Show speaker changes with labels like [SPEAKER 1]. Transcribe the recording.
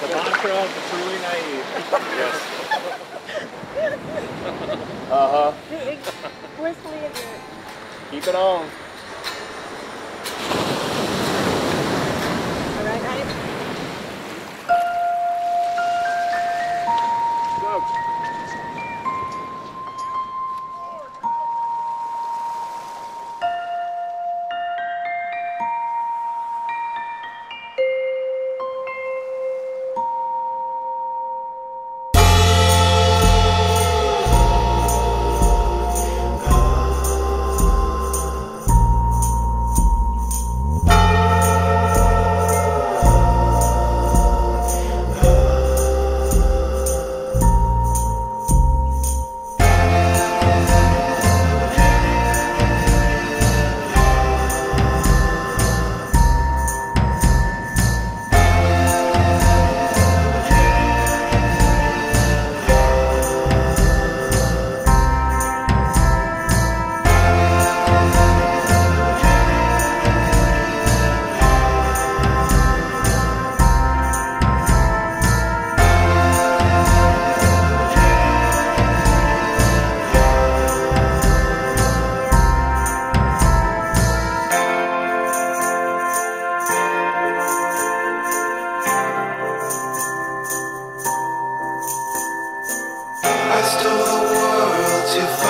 [SPEAKER 1] The mantra of the truly naive.
[SPEAKER 2] Yes.
[SPEAKER 1] Uh huh. Keep it on. rest of the world to